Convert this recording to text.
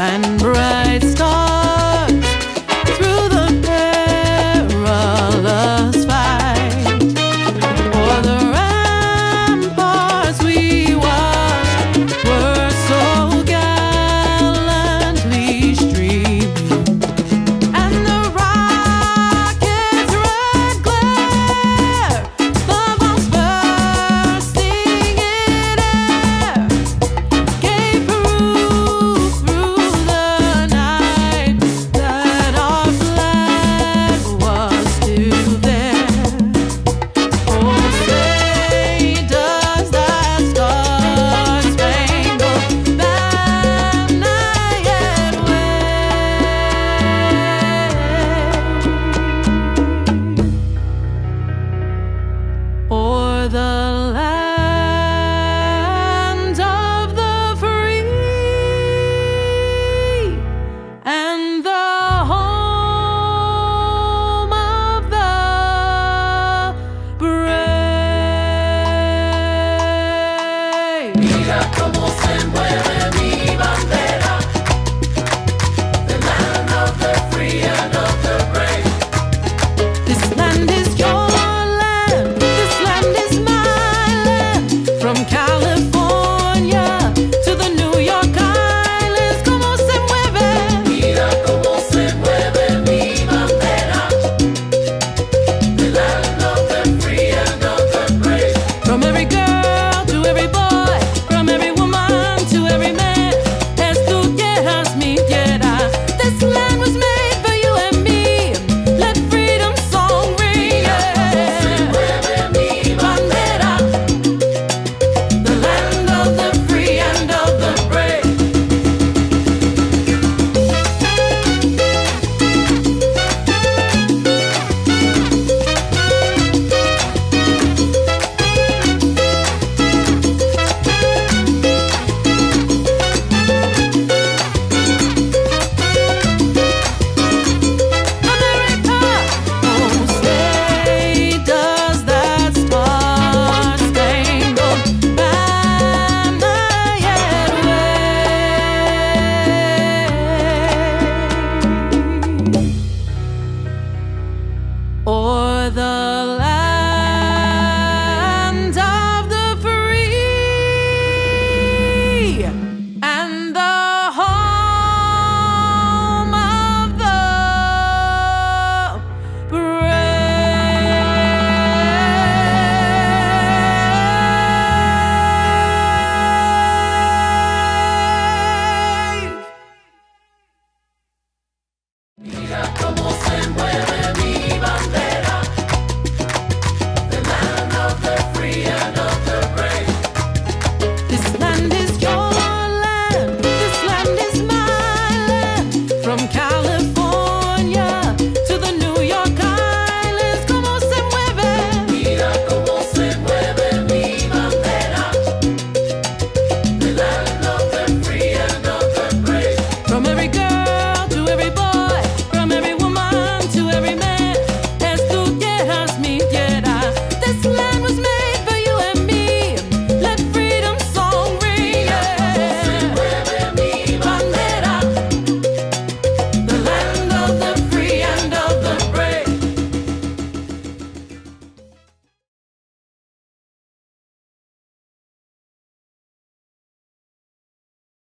and